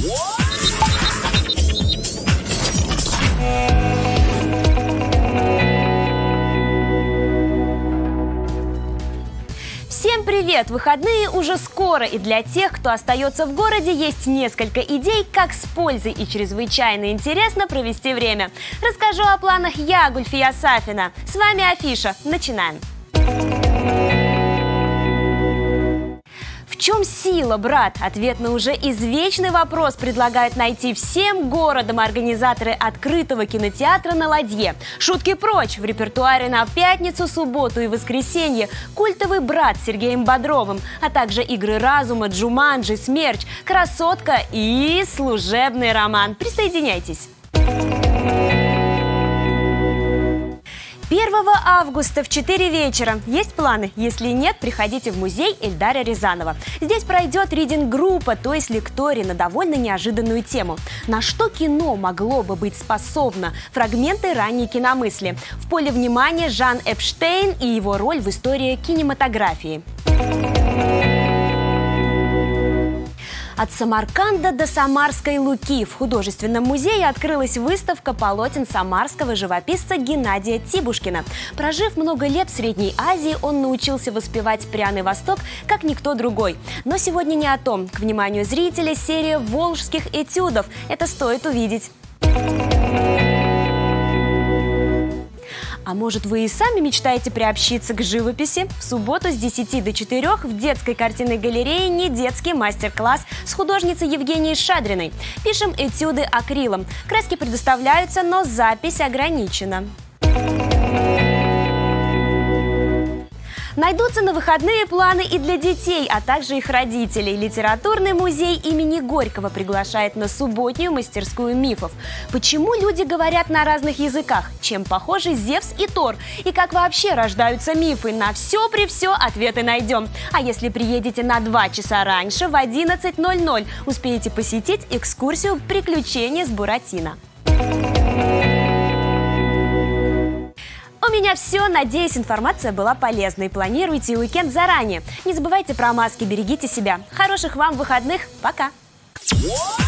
Всем привет! Выходные уже скоро, и для тех, кто остается в городе, есть несколько идей, как с пользой и чрезвычайно интересно провести время. Расскажу о планах я, Гульфия Сафина. С вами Афиша. Начинаем. Чем сила, брат? Ответ на уже извечный вопрос предлагают найти всем городом организаторы открытого кинотеатра на Ладье. Шутки прочь! В репертуаре на пятницу, субботу и воскресенье культовый брат Сергеем Бодровым, а также игры разума, Джуманджи, Смерч, Красотка и служебный роман. Присоединяйтесь! 1 августа в 4 вечера. Есть планы? Если нет, приходите в музей Эльдара Рязанова. Здесь пройдет ридинг-группа, то есть лекторий на довольно неожиданную тему. На что кино могло бы быть способно? Фрагменты ранней киномысли. В поле внимания Жан Эпштейн и его роль в истории кинематографии. От Самарканда до Самарской Луки в художественном музее открылась выставка полотен самарского живописца Геннадия Тибушкина. Прожив много лет в Средней Азии, он научился воспевать пряный Восток, как никто другой. Но сегодня не о том. К вниманию зрителей серия волжских этюдов. Это стоит увидеть. А может вы и сами мечтаете приобщиться к живописи? В субботу с 10 до 4 в детской картинной галерее не детский мастер-класс с художницей Евгенией Шадриной. Пишем этюды акрилом. Краски предоставляются, но запись ограничена. Найдутся на выходные планы и для детей, а также их родителей. Литературный музей имени Горького приглашает на субботнюю мастерскую мифов. Почему люди говорят на разных языках? Чем похожи Зевс и Тор? И как вообще рождаются мифы? На все при все ответы найдем. А если приедете на 2 часа раньше, в 11.00, успеете посетить экскурсию «Приключения с Буратино». Меня все. Надеюсь, информация была полезной. Планируйте уикенд заранее. Не забывайте про маски, берегите себя. Хороших вам выходных. Пока. What?